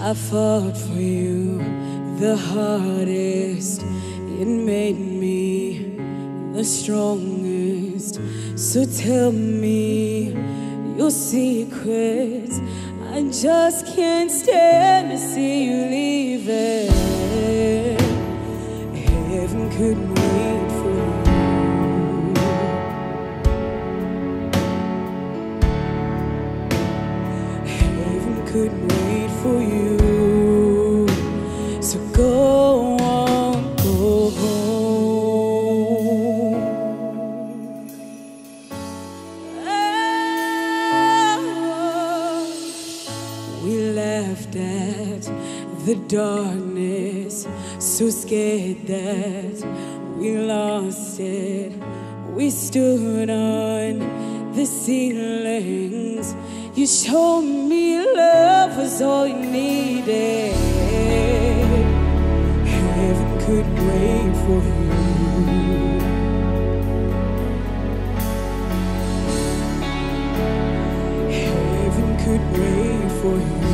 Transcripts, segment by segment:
I fought for you the hardest. It made me the strongest. So tell me your secrets. I just can't stand to see you leaving. Heaven could wait for you. Heaven could wait for you. So go on, go home. Oh, we laughed at the darkness, so scared that we lost it. We stood on the ceilings. You showed me love was all you needed. Heaven could wait for you. Heaven could wait for you.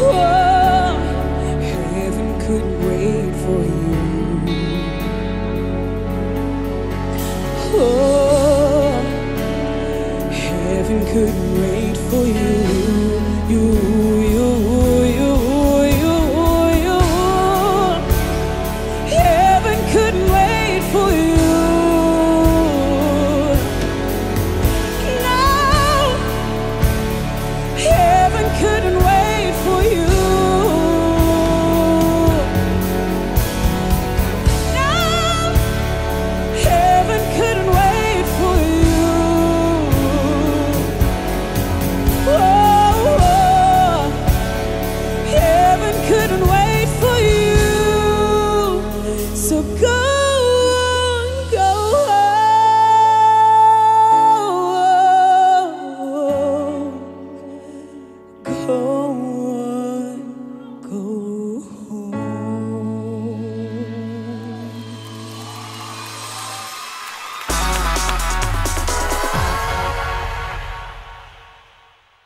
Oh, heaven could wait for you. Heaven could wait for you. You, you, Oh.